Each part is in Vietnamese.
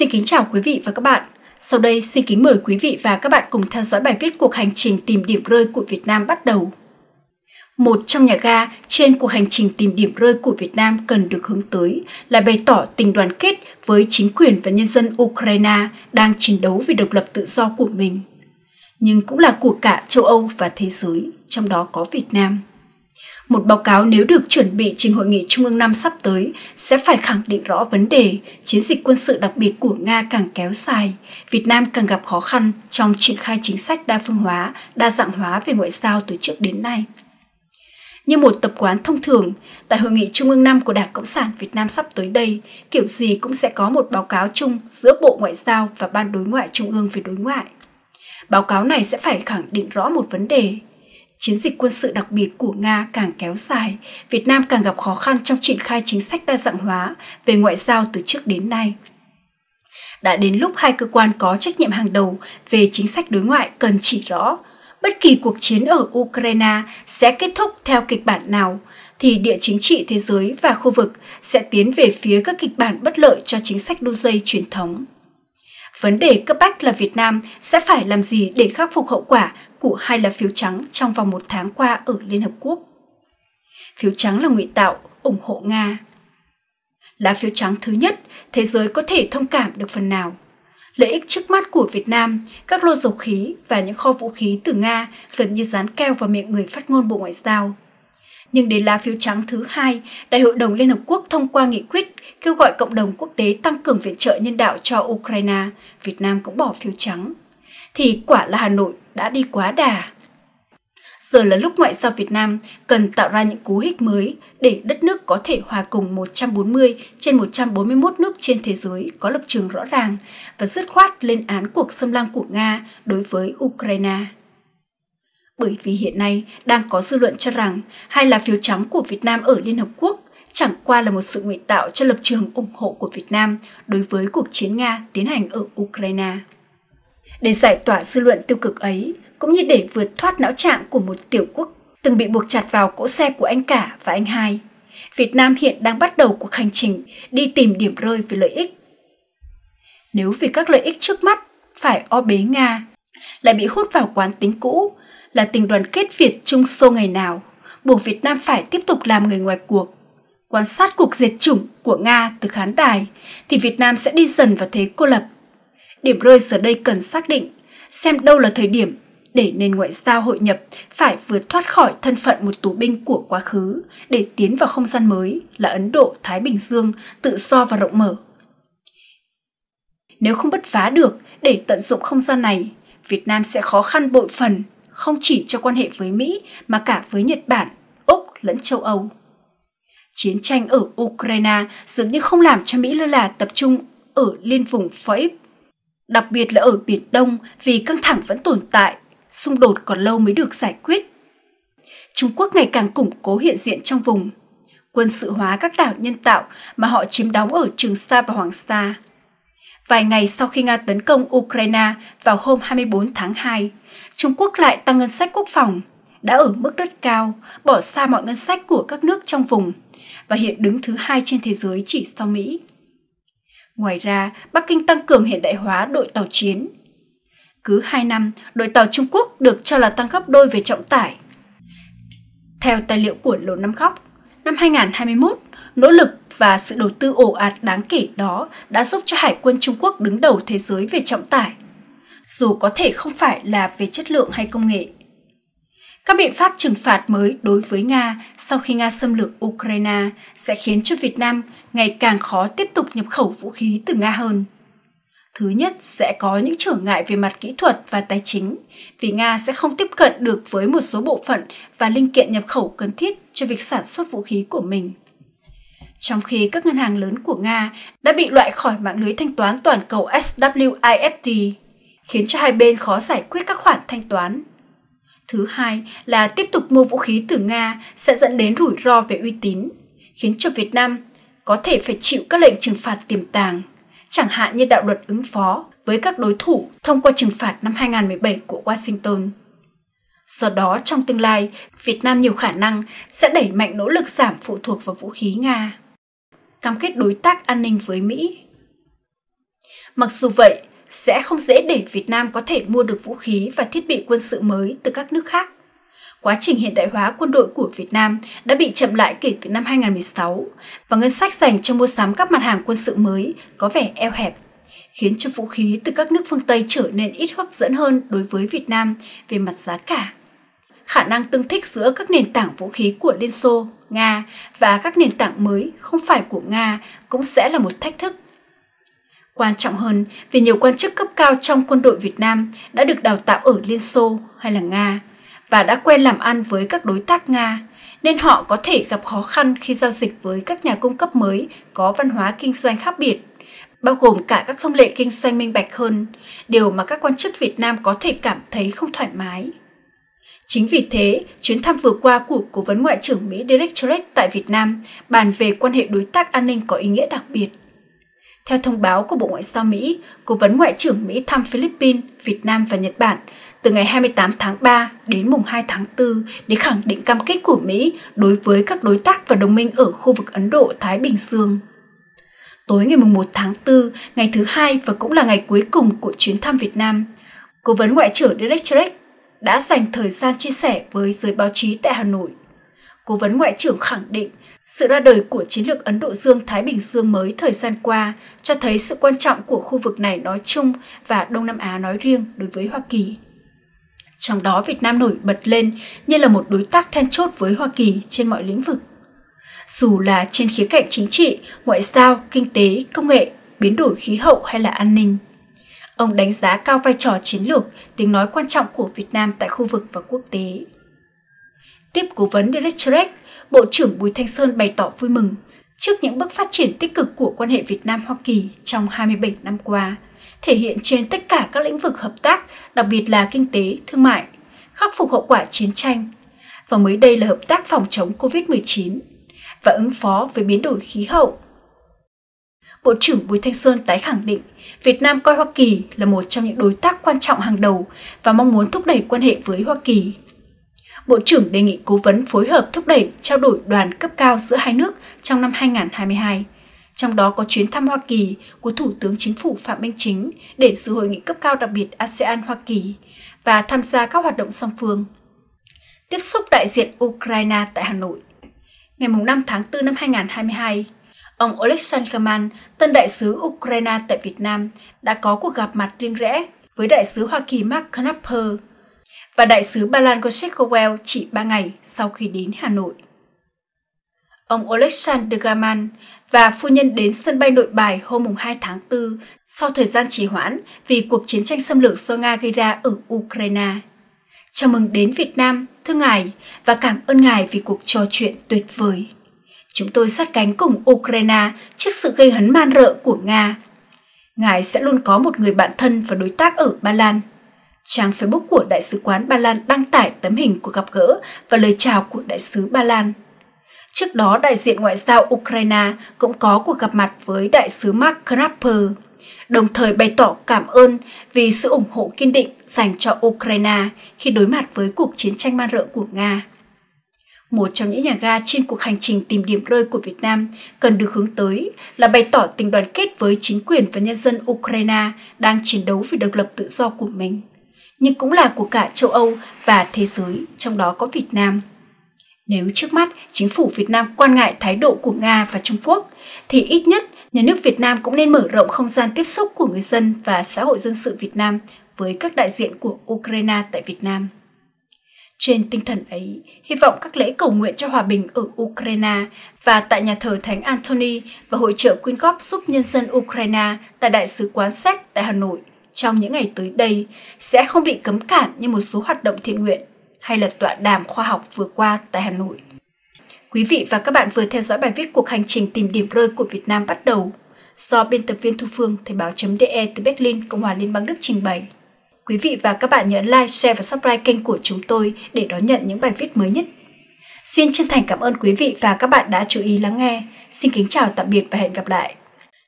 Xin kính chào quý vị và các bạn. Sau đây xin kính mời quý vị và các bạn cùng theo dõi bài viết cuộc hành trình tìm điểm rơi của Việt Nam bắt đầu. Một trong nhà ga trên cuộc hành trình tìm điểm rơi của Việt Nam cần được hướng tới là bày tỏ tình đoàn kết với chính quyền và nhân dân Ukraine đang chiến đấu vì độc lập tự do của mình, nhưng cũng là của cả châu Âu và thế giới, trong đó có Việt Nam. Một báo cáo nếu được chuẩn bị trình hội nghị Trung ương năm sắp tới sẽ phải khẳng định rõ vấn đề chiến dịch quân sự đặc biệt của Nga càng kéo dài, Việt Nam càng gặp khó khăn trong triển khai chính sách đa phương hóa, đa dạng hóa về ngoại giao từ trước đến nay. Như một tập quán thông thường, tại Hội nghị Trung ương năm của Đảng Cộng sản Việt Nam sắp tới đây, kiểu gì cũng sẽ có một báo cáo chung giữa Bộ Ngoại giao và Ban Đối ngoại Trung ương về đối ngoại. Báo cáo này sẽ phải khẳng định rõ một vấn đề, chiến dịch quân sự đặc biệt của Nga càng kéo dài, Việt Nam càng gặp khó khăn trong triển khai chính sách đa dạng hóa về ngoại giao từ trước đến nay. Đã đến lúc hai cơ quan có trách nhiệm hàng đầu về chính sách đối ngoại cần chỉ rõ bất kỳ cuộc chiến ở Ukraine sẽ kết thúc theo kịch bản nào thì địa chính trị thế giới và khu vực sẽ tiến về phía các kịch bản bất lợi cho chính sách đu dây truyền thống. Vấn đề cấp bách là Việt Nam sẽ phải làm gì để khắc phục hậu quả của hai lá phiếu trắng trong vòng một tháng qua ở Liên Hợp Quốc. Phiếu trắng là ngụy tạo, ủng hộ Nga. Lá phiếu trắng thứ nhất, thế giới có thể thông cảm được phần nào. Lợi ích trước mắt của Việt Nam, các lô dầu khí và những kho vũ khí từ Nga gần như dán keo vào miệng người phát ngôn Bộ Ngoại giao. Nhưng đến lá phiếu trắng thứ hai, Đại hội đồng Liên Hợp Quốc thông qua nghị quyết kêu gọi cộng đồng quốc tế tăng cường viện trợ nhân đạo cho Ukraine, Việt Nam cũng bỏ phiếu trắng. Thì quả là Hà Nội đã đi quá đà. Giờ là lúc ngoại giao Việt Nam cần tạo ra những cú hích mới để đất nước có thể hòa cùng 140 trên 141 nước trên thế giới có lập trường rõ ràng và dứt khoát lên án cuộc xâm lăng của Nga đối với Ukraine. Bởi vì hiện nay đang có dư luận cho rằng hai lá phiếu trắng của Việt Nam ở Liên Hợp Quốc chẳng qua là một sự ngụy tạo cho lập trường ủng hộ của Việt Nam đối với cuộc chiến Nga tiến hành ở Ukraine. Để giải tỏa dư luận tiêu cực ấy, cũng như để vượt thoát não trạng của một tiểu quốc từng bị buộc chặt vào cỗ xe của anh cả và anh hai, Việt Nam hiện đang bắt đầu cuộc hành trình đi tìm điểm rơi về lợi ích. Nếu vì các lợi ích trước mắt phải o bế Nga, lại bị hút vào quán tính cũ là tình đoàn kết Việt Trung Xô ngày nào, buộc Việt Nam phải tiếp tục làm người ngoài cuộc. Quan sát cuộc diệt chủng của Nga từ khán đài, thì Việt Nam sẽ đi dần vào thế cô lập. Điểm rơi giờ đây cần xác định, xem đâu là thời điểm để nền ngoại giao hội nhập phải vượt thoát khỏi thân phận một tù binh của quá khứ để tiến vào không gian mới là Ấn Độ Thái Bình Dương tự do và rộng mở. Nếu không bứt phá được để tận dụng không gian này, Việt Nam sẽ khó khăn bội phần không chỉ cho quan hệ với Mỹ mà cả với Nhật Bản, Úc lẫn châu Âu. Chiến tranh ở Ukraine dường như không làm cho Mỹ lơ là tập trung ở liên vùng phẫy, đặc biệt là ở Biển Đông vì căng thẳng vẫn tồn tại, xung đột còn lâu mới được giải quyết. Trung Quốc ngày càng củng cố hiện diện trong vùng, quân sự hóa các đảo nhân tạo mà họ chiếm đóng ở Trường Sa và Hoàng Sa. Vài ngày sau khi Nga tấn công Ukraine vào hôm 24 tháng 2, Trung Quốc lại tăng ngân sách quốc phòng, đã ở mức rất cao, bỏ xa mọi ngân sách của các nước trong vùng và hiện đứng thứ hai trên thế giới chỉ sau Mỹ. Ngoài ra, Bắc Kinh tăng cường hiện đại hóa đội tàu chiến. Cứ 2 năm, đội tàu Trung Quốc được cho là tăng gấp đôi về trọng tải. Theo tài liệu của Lầu Năm Góc, năm 2021, nỗ lực và sự đầu tư ổ ạt đáng kể đó đã giúp cho Hải quân Trung Quốc đứng đầu thế giới về trọng tải dù có thể không phải là về chất lượng hay công nghệ. Các biện pháp trừng phạt mới đối với Nga sau khi Nga xâm lược Ukraine sẽ khiến cho Việt Nam ngày càng khó tiếp tục nhập khẩu vũ khí từ Nga hơn. Thứ nhất sẽ có những trở ngại về mặt kỹ thuật và tài chính, vì Nga sẽ không tiếp cận được với một số bộ phận và linh kiện nhập khẩu cần thiết cho việc sản xuất vũ khí của mình. Trong khi các ngân hàng lớn của Nga đã bị loại khỏi mạng lưới thanh toán toàn cầu SWIFT, khiến cho hai bên khó giải quyết các khoản thanh toán. Thứ hai là tiếp tục mua vũ khí từ Nga sẽ dẫn đến rủi ro về uy tín, khiến cho Việt Nam có thể phải chịu các lệnh trừng phạt tiềm tàng, chẳng hạn như đạo luật ứng phó với các đối thủ thông qua trừng phạt năm 2017 của Washington. Do đó, trong tương lai, Việt Nam nhiều khả năng sẽ đẩy mạnh nỗ lực giảm phụ thuộc vào vũ khí Nga. Cam kết đối tác an ninh với Mỹ Mặc dù vậy, sẽ không dễ để Việt Nam có thể mua được vũ khí và thiết bị quân sự mới từ các nước khác. Quá trình hiện đại hóa quân đội của Việt Nam đã bị chậm lại kể từ năm 2016 và ngân sách dành cho mua sắm các mặt hàng quân sự mới có vẻ eo hẹp, khiến cho vũ khí từ các nước phương Tây trở nên ít hấp dẫn hơn đối với Việt Nam về mặt giá cả. Khả năng tương thích giữa các nền tảng vũ khí của Liên Xô, Nga và các nền tảng mới không phải của Nga cũng sẽ là một thách thức Quan trọng hơn, vì nhiều quan chức cấp cao trong quân đội Việt Nam đã được đào tạo ở Liên Xô hay là Nga và đã quen làm ăn với các đối tác Nga, nên họ có thể gặp khó khăn khi giao dịch với các nhà cung cấp mới có văn hóa kinh doanh khác biệt, bao gồm cả các thông lệ kinh doanh minh bạch hơn, điều mà các quan chức Việt Nam có thể cảm thấy không thoải mái. Chính vì thế, chuyến thăm vừa qua của Cố vấn Ngoại trưởng Mỹ Derek Chollet tại Việt Nam bàn về quan hệ đối tác an ninh có ý nghĩa đặc biệt. Theo thông báo của Bộ Ngoại giao Mỹ, Cố vấn Ngoại trưởng Mỹ thăm Philippines, Việt Nam và Nhật Bản từ ngày 28 tháng 3 đến mùng 2 tháng 4 để khẳng định cam kết của Mỹ đối với các đối tác và đồng minh ở khu vực Ấn Độ-Thái Bình Dương. Tối ngày mùng 1 tháng 4, ngày thứ hai và cũng là ngày cuối cùng của chuyến thăm Việt Nam, Cố vấn Ngoại trưởng Derek Chollet đã dành thời gian chia sẻ với giới báo chí tại Hà Nội. Cố vấn Ngoại trưởng khẳng định sự ra đời của chiến lược Ấn Độ Dương-Thái Bình Dương mới thời gian qua cho thấy sự quan trọng của khu vực này nói chung và Đông Nam Á nói riêng đối với Hoa Kỳ. Trong đó Việt Nam nổi bật lên như là một đối tác then chốt với Hoa Kỳ trên mọi lĩnh vực. Dù là trên khía cạnh chính trị, ngoại giao, kinh tế, công nghệ, biến đổi khí hậu hay là an ninh. Ông đánh giá cao vai trò chiến lược, tiếng nói quan trọng của Việt Nam tại khu vực và quốc tế. Tiếp cố vấn Derek Bộ trưởng Bùi Thanh Sơn bày tỏ vui mừng trước những bước phát triển tích cực của quan hệ Việt Nam-Hoa Kỳ trong 27 năm qua, thể hiện trên tất cả các lĩnh vực hợp tác, đặc biệt là kinh tế, thương mại, khắc phục hậu quả chiến tranh, và mới đây là hợp tác phòng chống COVID-19 và ứng phó với biến đổi khí hậu. Bộ trưởng Bùi Thanh Sơn tái khẳng định Việt Nam coi Hoa Kỳ là một trong những đối tác quan trọng hàng đầu và mong muốn thúc đẩy quan hệ với Hoa Kỳ. Bộ trưởng đề nghị cố vấn phối hợp thúc đẩy trao đổi đoàn cấp cao giữa hai nước trong năm 2022, trong đó có chuyến thăm Hoa Kỳ của Thủ tướng Chính phủ Phạm Minh Chính để dự hội nghị cấp cao đặc biệt ASEAN-Hoa Kỳ và tham gia các hoạt động song phương. Tiếp xúc đại diện Ukraine tại Hà Nội. Ngày 5 tháng 4 năm 2022, ông Oleksandr Kaman, tân đại sứ Ukraine tại Việt Nam, đã có cuộc gặp mặt riêng rẽ với đại sứ Hoa Kỳ Mark Knapper và đại sứ Ba Lan Gosek Kowel chỉ 3 ngày sau khi đến Hà Nội. Ông Alexander Gaman và phu nhân đến sân bay nội bài hôm 2 tháng 4 sau thời gian trì hoãn vì cuộc chiến tranh xâm lược do Nga gây ra ở Ukraine. Chào mừng đến Việt Nam, thưa ngài, và cảm ơn ngài vì cuộc trò chuyện tuyệt vời. Chúng tôi sát cánh cùng Ukraine trước sự gây hấn man rợ của Nga. Ngài sẽ luôn có một người bạn thân và đối tác ở Ba Lan Trang Facebook của Đại sứ quán Ba Lan đăng tải tấm hình của gặp gỡ và lời chào của Đại sứ Ba Lan. Trước đó, đại diện ngoại giao Ukraine cũng có cuộc gặp mặt với Đại sứ Mark Knapper, đồng thời bày tỏ cảm ơn vì sự ủng hộ kiên định dành cho Ukraine khi đối mặt với cuộc chiến tranh man rợ của Nga. Một trong những nhà ga trên cuộc hành trình tìm điểm rơi của Việt Nam cần được hướng tới là bày tỏ tình đoàn kết với chính quyền và nhân dân Ukraine đang chiến đấu vì độc lập tự do của mình nhưng cũng là của cả châu Âu và thế giới, trong đó có Việt Nam. Nếu trước mắt chính phủ Việt Nam quan ngại thái độ của Nga và Trung Quốc, thì ít nhất nhà nước Việt Nam cũng nên mở rộng không gian tiếp xúc của người dân và xã hội dân sự Việt Nam với các đại diện của Ukraine tại Việt Nam. Trên tinh thần ấy, hy vọng các lễ cầu nguyện cho hòa bình ở Ukraine và tại nhà thờ Thánh Anthony và hội trợ quyên góp giúp nhân dân Ukraine tại Đại sứ quán Séc tại Hà Nội trong những ngày tới đây sẽ không bị cấm cản như một số hoạt động thiện nguyện hay là tọa đàm khoa học vừa qua tại Hà Nội. Quý vị và các bạn vừa theo dõi bài viết cuộc hành trình tìm điểm rơi của Việt Nam bắt đầu do biên tập viên Thu Phương Thời báo.de từ Berlin, Cộng hòa Liên bang Đức trình bày. Quý vị và các bạn nhớ like, share và subscribe kênh của chúng tôi để đón nhận những bài viết mới nhất. Xin chân thành cảm ơn quý vị và các bạn đã chú ý lắng nghe. Xin kính chào tạm biệt và hẹn gặp lại.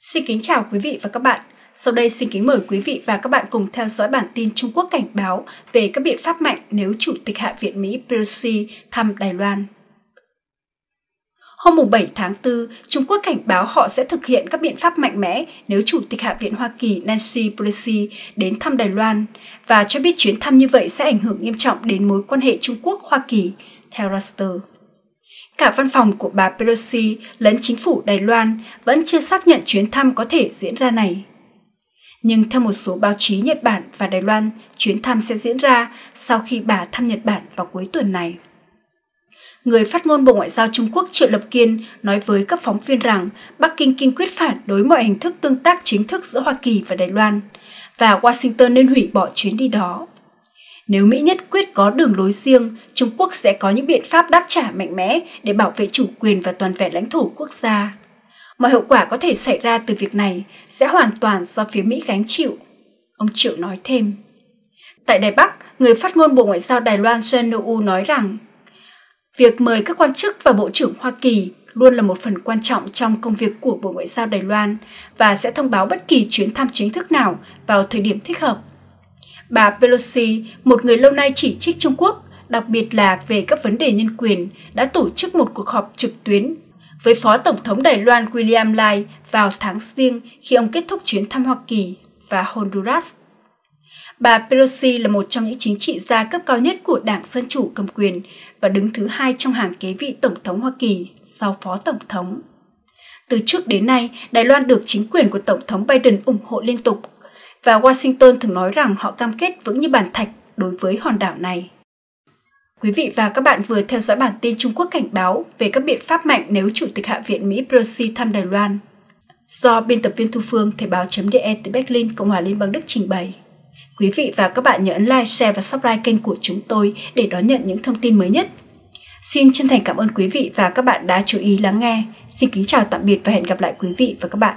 Xin kính chào quý vị và các bạn. Sau đây xin kính mời quý vị và các bạn cùng theo dõi bản tin Trung Quốc cảnh báo về các biện pháp mạnh nếu Chủ tịch Hạ viện Mỹ Pelosi thăm Đài Loan. Hôm 7 tháng 4, Trung Quốc cảnh báo họ sẽ thực hiện các biện pháp mạnh mẽ nếu Chủ tịch Hạ viện Hoa Kỳ Nancy Pelosi đến thăm Đài Loan và cho biết chuyến thăm như vậy sẽ ảnh hưởng nghiêm trọng đến mối quan hệ Trung Quốc-Hoa Kỳ, theo Reuters. Cả văn phòng của bà Pelosi lẫn chính phủ Đài Loan vẫn chưa xác nhận chuyến thăm có thể diễn ra này. Nhưng theo một số báo chí Nhật Bản và Đài Loan, chuyến thăm sẽ diễn ra sau khi bà thăm Nhật Bản vào cuối tuần này. Người phát ngôn Bộ Ngoại giao Trung Quốc Triệu Lập Kiên nói với các phóng viên rằng Bắc Kinh kiên quyết phản đối mọi hình thức tương tác chính thức giữa Hoa Kỳ và Đài Loan và Washington nên hủy bỏ chuyến đi đó. Nếu Mỹ nhất quyết có đường lối riêng, Trung Quốc sẽ có những biện pháp đáp trả mạnh mẽ để bảo vệ chủ quyền và toàn vẹn lãnh thổ quốc gia. Mọi hậu quả có thể xảy ra từ việc này sẽ hoàn toàn do phía Mỹ gánh chịu. Ông Triệu nói thêm. Tại Đài Bắc, người phát ngôn Bộ Ngoại giao Đài Loan Chen Nu nói rằng Việc mời các quan chức và Bộ trưởng Hoa Kỳ luôn là một phần quan trọng trong công việc của Bộ Ngoại giao Đài Loan và sẽ thông báo bất kỳ chuyến thăm chính thức nào vào thời điểm thích hợp. Bà Pelosi, một người lâu nay chỉ trích Trung Quốc, đặc biệt là về các vấn đề nhân quyền, đã tổ chức một cuộc họp trực tuyến với Phó Tổng thống Đài Loan William Lai vào tháng riêng khi ông kết thúc chuyến thăm Hoa Kỳ và Honduras. Bà Pelosi là một trong những chính trị gia cấp cao nhất của Đảng Dân Chủ cầm quyền và đứng thứ hai trong hàng kế vị Tổng thống Hoa Kỳ sau Phó Tổng thống. Từ trước đến nay, Đài Loan được chính quyền của Tổng thống Biden ủng hộ liên tục và Washington thường nói rằng họ cam kết vững như bàn thạch đối với hòn đảo này. Quý vị và các bạn vừa theo dõi bản tin Trung Quốc cảnh báo về các biện pháp mạnh nếu Chủ tịch Hạ viện Mỹ Pelosi thăm Đài Loan. Do biên tập viên Thu Phương, Thời báo.de từ Berlin, Cộng hòa Liên bang Đức trình bày. Quý vị và các bạn nhớ ấn like, share và subscribe kênh của chúng tôi để đón nhận những thông tin mới nhất. Xin chân thành cảm ơn quý vị và các bạn đã chú ý lắng nghe. Xin kính chào tạm biệt và hẹn gặp lại quý vị và các bạn.